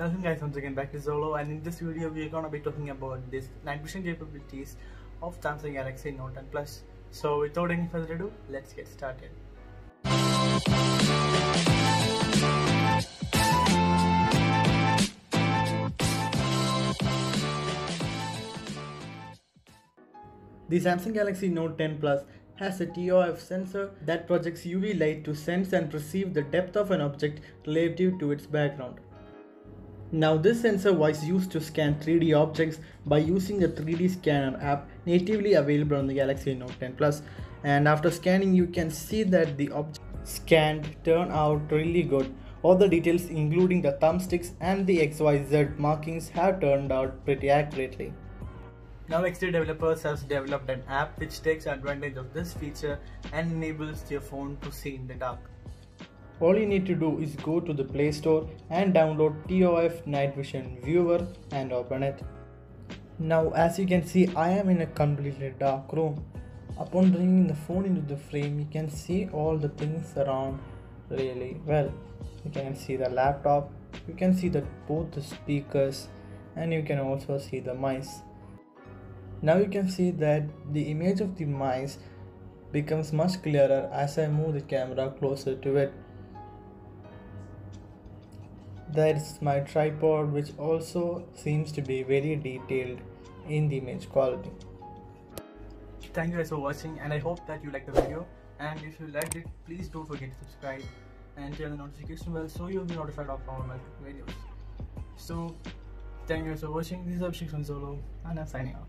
Welcome guys once again back to Zolo and in this video we are gonna be talking about this night vision capabilities of Samsung Galaxy Note 10 Plus. So without any further ado, let's get started. The Samsung Galaxy Note 10 Plus has a TOF sensor that projects UV light to sense and perceive the depth of an object relative to its background. Now this sensor was used to scan 3D objects by using the 3D scanner app natively available on the Galaxy Note 10 Plus and after scanning you can see that the object scanned turned out really good. All the details including the thumbsticks and the XYZ markings have turned out pretty accurately. Now XD developers has developed an app which takes advantage of this feature and enables your phone to see in the dark. All you need to do is go to the Play Store and download TOF Night Vision Viewer and open it. Now as you can see I am in a completely dark room. Upon bringing the phone into the frame you can see all the things around really well. You can see the laptop, you can see that both the speakers and you can also see the mice. Now you can see that the image of the mice becomes much clearer as I move the camera closer to it. There's my tripod which also seems to be very detailed in the image quality. Thank you guys for watching and I hope that you liked the video and if you liked it please don't forget to subscribe and turn the notification bell so you'll be notified of all my videos. So thank you guys for watching. This is Abhishek from Zolo and I'm signing off.